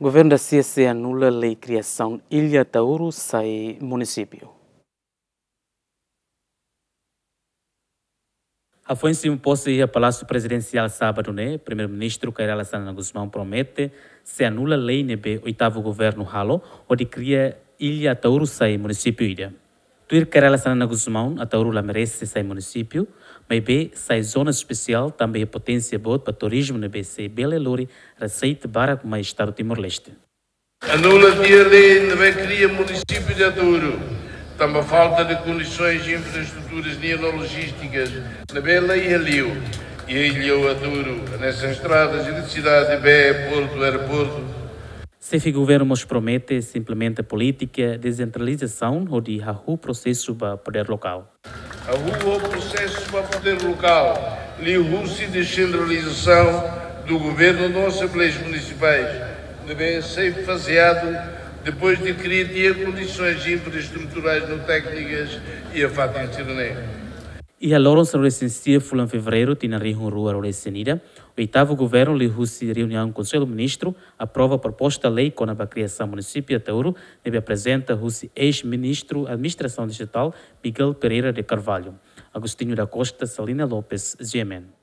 O governo da CSE anula a lei criação Ilha Tauro sai município. A foi em posse ao Palácio Presidencial sábado, né? Primeiro-Ministro Cairala Sana Guzmão promete se anula a lei nebe oitavo governo halo onde cria Ilha Tauro sai município ilha. Tuir Cairala Sana Guzmão, a Tauro la merece sai município, mas be sai zona especial também potência boa para turismo nebe se bela lori receita para como estado Timor-Leste. Anula lei nebe cria município de Tauro também falta de condições de infraestruturas neologísticas na Bela e Aliu e a Ilha Aduro, nessas estradas de eletricidade, Bé, Porto, Aeroporto. Se o governo nos promete simplesmente política de descentralização ou de o processo para poder local. O processo para poder local, li-se descentralização do governo das assembleias municipais, deve ser faseado depois de criar condições infraestruturais não técnicas e a fato internet. E a Lawrence recensia em fevereiro, tinha reunião rua recenida. O oitavo governo lhe se reunião com o Ministro, aprova a proposta lei com a criação do município de Tauro, deve apresenta o ex-ministro Administração Digital, Miguel Pereira de Carvalho. Agostinho da Costa, Salina Lopes, Gemen.